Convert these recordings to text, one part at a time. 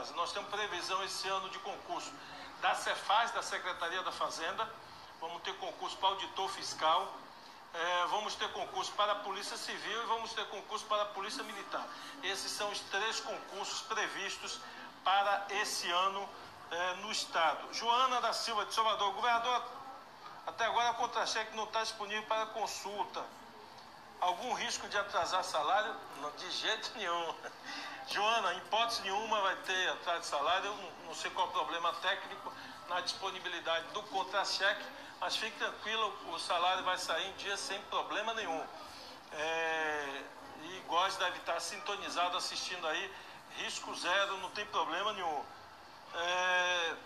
casa. Nós temos previsão esse ano de concurso da Cefaz, da Secretaria da Fazenda, vamos ter concurso para auditor fiscal, é, vamos ter concurso para a Polícia Civil e vamos ter concurso para a Polícia Militar. Esses são os três concursos previstos para esse ano é, no Estado. Joana da Silva de Salvador, governador, até agora a contra-cheque não está disponível para consulta. Algum risco de atrasar salário? De jeito nenhum. Joana, em hipótese nenhuma vai ter atraso de salário. Eu não, sei qual é o problema técnico na disponibilidade do contra-cheque, mas fique tranquilo, o salário vai sair em dia sem problema nenhum. É, e Góes deve estar sintonizado assistindo aí, risco zero, não tem problema nenhum. É,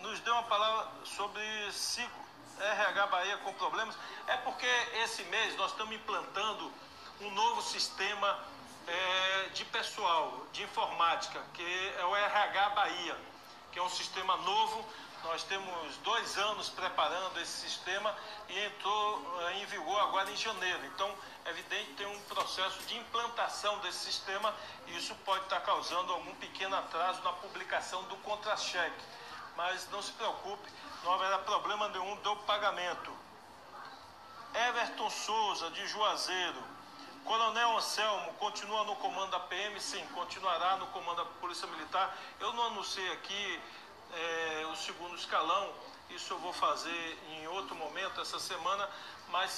nos deu uma palavra sobre ciclo RH Bahia com problemas, é porque esse mês nós estamos implantando um novo sistema é, de pessoal, de informática, que é o RH Bahia, que é um sistema novo. Nós temos dois anos preparando esse sistema e entrou é, em vigor agora em janeiro. Então, é evidente tem um processo de implantação desse sistema e isso pode estar causando algum pequeno atraso na publicação do contra-cheque. Mas não se preocupe, não haverá problema nenhum do pagamento. Everton Souza, de Juazeiro. Coronel Anselmo continua no comando da PM? Sim, continuará no comando da Polícia Militar. Eu não anunciei aqui é, o segundo escalão, isso eu vou fazer em outro momento essa semana, mas